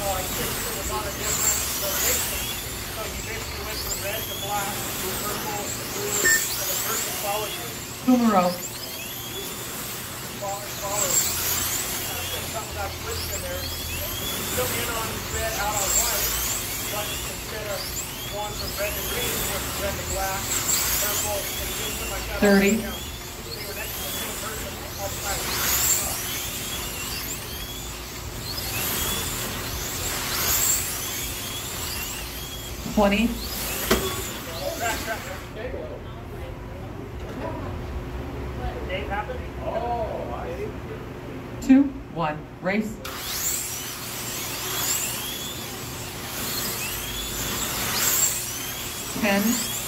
Oh, I think it was on a different location. So you basically went from red to black, to purple to blue, and the person followed you. Kumaro. Follow, follow. Uh, and something got switched in there. You still in on red, out on white, but instead of going from red to green, you went from red to black, purple, and you like that. 30. Yeah. They were next to the same person all the time. Twenty. Two. One. Race. Ten.